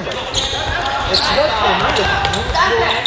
んだよえ違ってなんで何で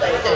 大体。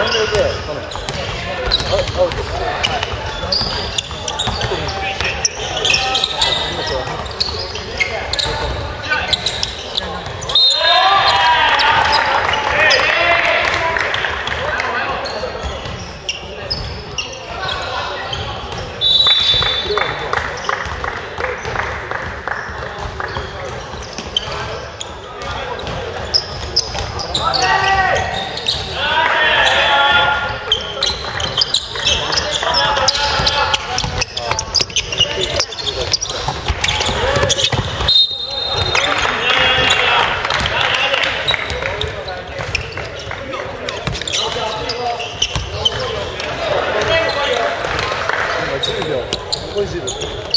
Come here. Oh, oh. coisa.